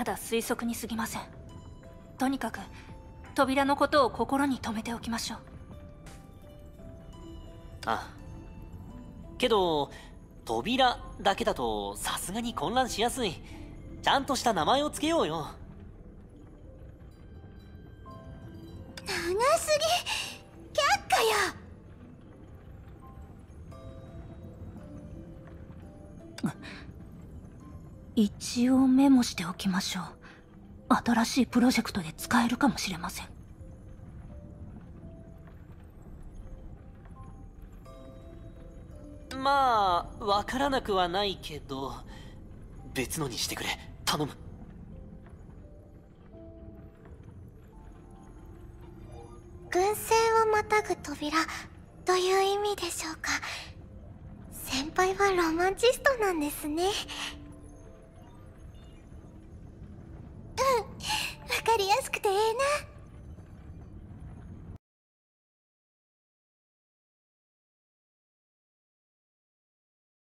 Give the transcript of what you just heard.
まだ推測に過ぎません。とにかく扉のことを心に留めておきましょう。あけど扉だけだとさすがに混乱しやすい。ちゃんとした名前をつけようよ。長すぎ。却下よ 一応メモしておきましょう。新しいプロジェクトで使えるかもしれません。まあわからなくはないけど別のにしてくれ。頼む。軍船をまたぐ扉という意味でしょうか。先輩はロマンチストなんですね